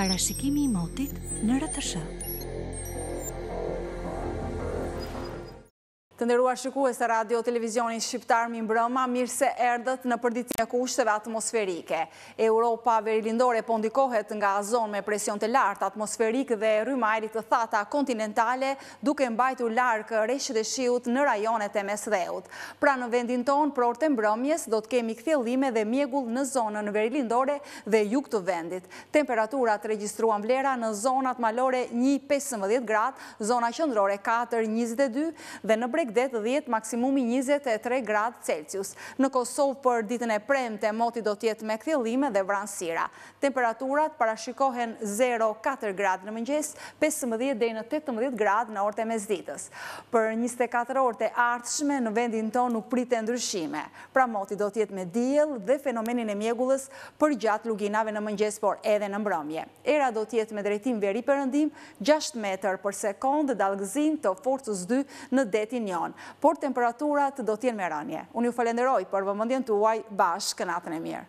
Parashikimi i motit në RTSH. Të nderuar shikues të Radio Televizionit Shqiptar, mirëmbrëma, mirë se erdhët në përditësimin e kushteve atmosferike. Europa verilindore po ndikohet nga zonë me presion të lartë atmosferik dhe rryma ajri të thata kontinentale, duke mbajtur larg reshjet e shiut në rajonet e Mesdheut. Pra në vendin tonë, për orët e mbrëmjes, do të kemi kthjellime dhe mjegull në zonën verilindore dhe jug të vendit. Temperaturat regjistruan vlera në zonat malore një pesëmbëdhjetë gradë, zona qendrore katër njëzet e dy dhe në bregdet dhjetë maksimumi njëzet e tre gradë celcius. Në Kosovë për ditën e premte moti do të jetë me kthjellime dhe vranësira. Temperaturat parashikohen zero katër gradë në mëngjes, pesëmbëdhjetë deri në tetëmbëdhjetë gradë në orët e mesditës. Për njëzet e katër orët e ardhshme në vendin tonë nuk priten ndryshime. Pra moti do të jetë me diell dhe fenomenin e mjegullës përgjatë luginave në mëngjes por edhe në mbrëmje. Era do të jetë me drejtim veriperëndim gjashtë metër për sekondë dallgëzim të forcës dy në detin Jon, por temperaturat do të jenë me rënie. Unë ju falenderoj për vëmendjen tuaj, bashkë natën e mirë.